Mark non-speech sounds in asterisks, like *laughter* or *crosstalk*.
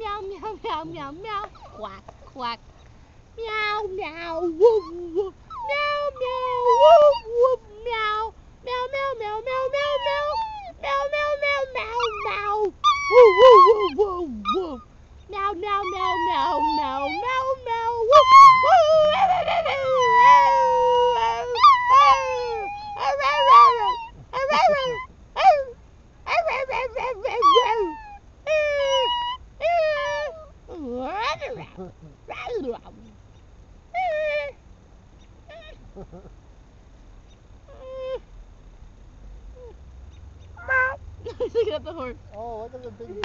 meow, meow, meow, meow, meow. Quack, quack. Meow, meow, woof, woof. Meow, meow, woof, woof. Meow, meow, meow, meow, meow, meow, meow. Meow, meow, meow, meow, meow. Woo, woo, woo, woo, woo. Meow, meow, meow, meow, meow, Look at *laughs* *laughs* *laughs* the horse. oh, look at the big